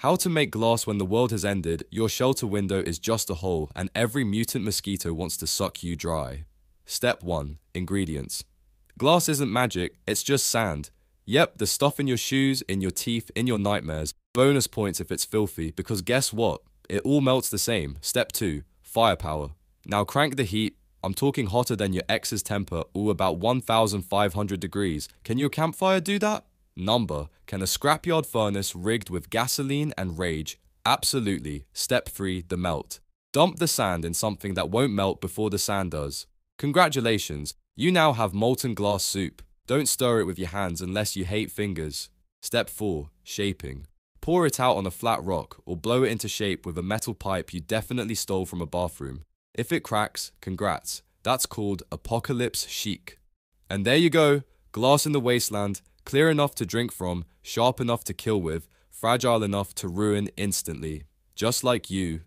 How to make glass when the world has ended, your shelter window is just a hole, and every mutant mosquito wants to suck you dry. Step 1 Ingredients Glass isn't magic, it's just sand. Yep, the stuff in your shoes, in your teeth, in your nightmares. Bonus points if it's filthy, because guess what? It all melts the same. Step 2 Firepower. Now crank the heat. I'm talking hotter than your ex's temper, all about 1500 degrees. Can your campfire do that? Number. Can a scrapyard furnace rigged with gasoline and rage? Absolutely. Step 3 The melt. Dump the sand in something that won't melt before the sand does. Congratulations, you now have molten glass soup. Don't stir it with your hands unless you hate fingers. Step 4 Shaping. Pour it out on a flat rock or blow it into shape with a metal pipe you definitely stole from a bathroom. If it cracks, congrats. That's called apocalypse chic. And there you go, glass in the wasteland, clear enough to drink from, sharp enough to kill with, fragile enough to ruin instantly. Just like you